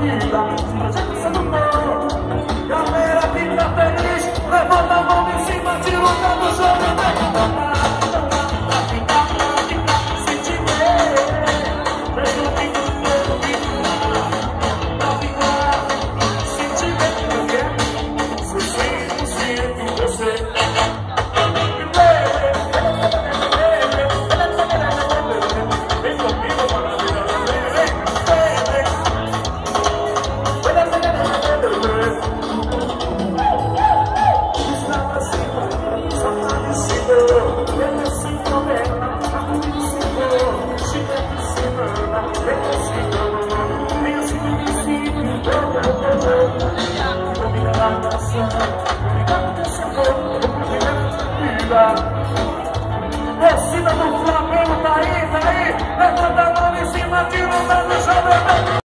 这嗯。nação Fica com esse povo, o vida do Flamengo tá aí, tá?